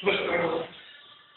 Ha ha ha.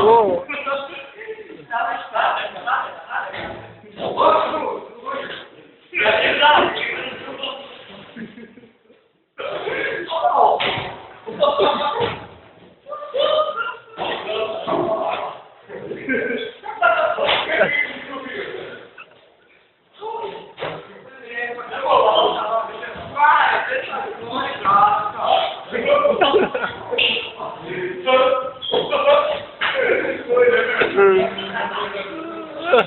Oh. J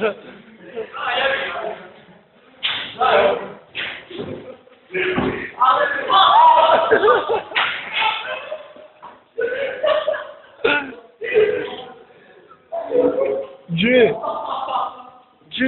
J J